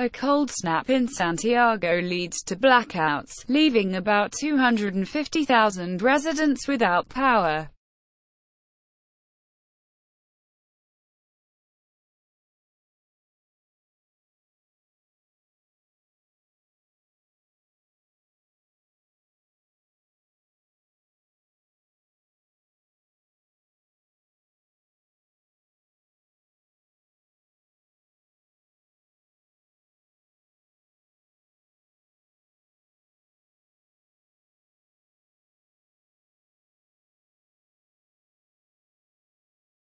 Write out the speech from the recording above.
A cold snap in Santiago leads to blackouts, leaving about two hundred and fifty thousand residents without power.